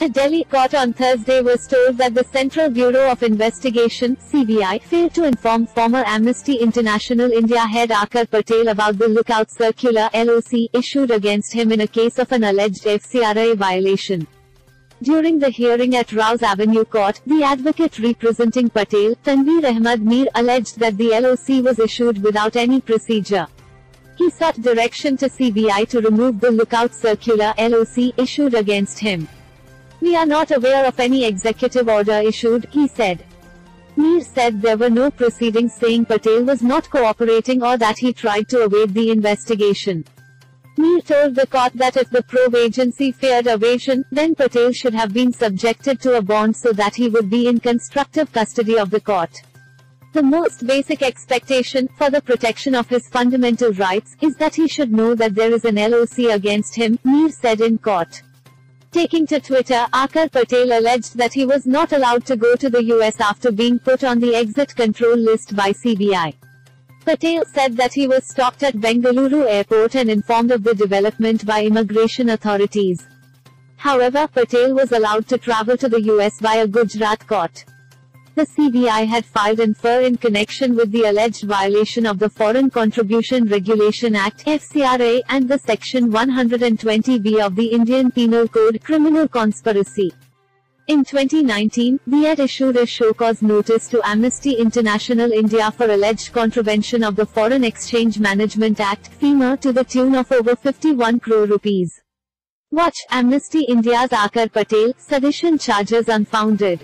A Delhi court on Thursday was told that the Central Bureau of Investigation (CBI) failed to inform former Amnesty International India head Aakar Patel about the lookout circular (LOC) issued against him in a case of an alleged FCRA violation. During the hearing at Rouse Avenue Court, the advocate representing Patel, Tanveer Ahmad Mir, alleged that the LOC was issued without any procedure. He sought direction to CBI to remove the lookout circular LOC issued against him. We are not aware of any executive order issued, he said. Mir said there were no proceedings saying Patel was not cooperating or that he tried to evade the investigation. Mir told the court that if the probe agency feared evasion, then Patel should have been subjected to a bond so that he would be in constructive custody of the court. The most basic expectation, for the protection of his fundamental rights, is that he should know that there is an LOC against him, Mir said in court. Taking to Twitter, Aakar Patel alleged that he was not allowed to go to the US after being put on the exit control list by CBI. Patel said that he was stopped at Bengaluru airport and informed of the development by immigration authorities. However, Patel was allowed to travel to the US via Gujarat court. The CBI had filed an FIR in connection with the alleged violation of the Foreign Contribution Regulation Act (FCRA) and the Section 120B of the Indian Penal Code criminal conspiracy. In 2019, the had issued a show cause notice to Amnesty International India for alleged contravention of the Foreign Exchange Management Act (FEMA) to the tune of over 51 crore rupees. Watch Amnesty India's Aakar Patel sedition charges unfounded.